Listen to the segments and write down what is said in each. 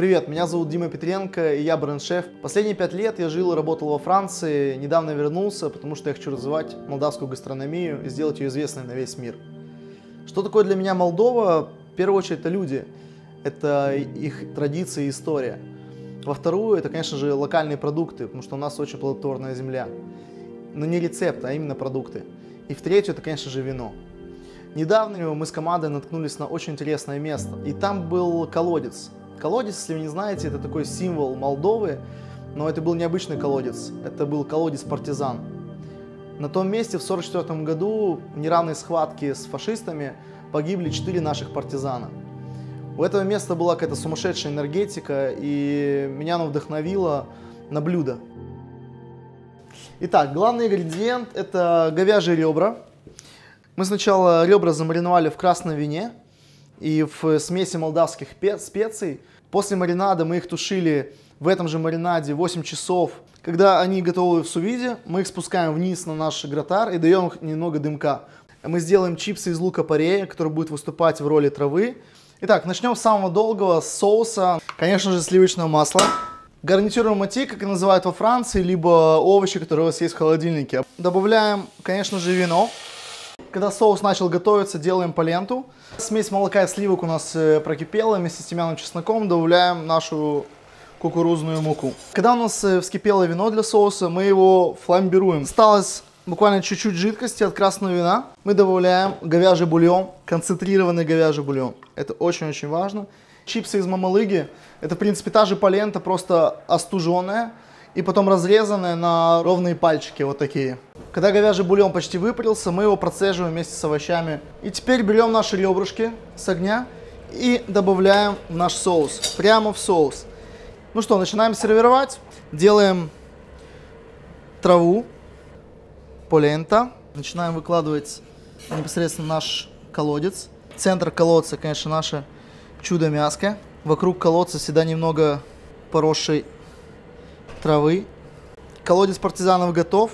Привет, меня зовут Дима Петренко, и я бренд-шеф. Последние пять лет я жил и работал во Франции, недавно вернулся, потому что я хочу развивать молдавскую гастрономию и сделать ее известной на весь мир. Что такое для меня Молдова? В первую очередь это люди, это их традиции и история. Во вторую, это, конечно же, локальные продукты, потому что у нас очень плодотворная земля. Но не рецепт, а именно продукты. И в третью, это, конечно же, вино. Недавно мы с командой наткнулись на очень интересное место. И там был колодец. Колодец, если вы не знаете, это такой символ Молдовы, но это был необычный колодец. Это был колодец партизан. На том месте в 1944 году в неравной схватке с фашистами погибли четыре наших партизана. У этого места была какая-то сумасшедшая энергетика, и меня оно вдохновило на блюдо. Итак, главный ингредиент – это говяжьи ребра. Мы сначала ребра замариновали в красном вине и в смеси молдавских специй. После маринада мы их тушили в этом же маринаде 8 часов. Когда они готовы в сувиде, мы их спускаем вниз на наш гратар и даем их немного дымка. Мы сделаем чипсы из лука-порея, который будет выступать в роли травы. Итак, начнем с самого долгого, с соуса. Конечно же, сливочного масла. Гарнитюр мати, как и называют во Франции, либо овощи, которые у вас есть в холодильнике. Добавляем, конечно же, вино. Когда соус начал готовиться, делаем поленту. Смесь молока и сливок у нас э, прокипела. Вместе с тимьяном чесноком добавляем нашу кукурузную муку. Когда у нас э, вскипело вино для соуса, мы его фламбируем. Осталось буквально чуть-чуть жидкости от красного вина. Мы добавляем говяжий бульон, концентрированный говяжий бульон. Это очень-очень важно. Чипсы из мамалыги, это в принципе та же полента, просто остуженная и потом разрезанная на ровные пальчики, вот такие. Когда говяжий бульон почти выпарился, мы его процеживаем вместе с овощами. И теперь берем наши ребрышки с огня и добавляем в наш соус, прямо в соус. Ну что, начинаем сервировать. Делаем траву, полента. Начинаем выкладывать непосредственно наш колодец. Центр колодца, конечно, наше чудо-мяско. Вокруг колодца всегда немного поросшей травы. Колодец партизанов готов.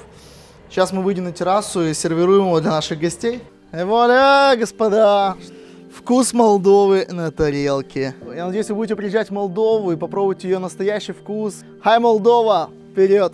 Сейчас мы выйдем на террасу и сервируем его для наших гостей. И вуаля, господа! Вкус Молдовы на тарелке. Я надеюсь, вы будете приезжать в Молдову и попробовать ее настоящий вкус. Хай, Молдова! Вперед!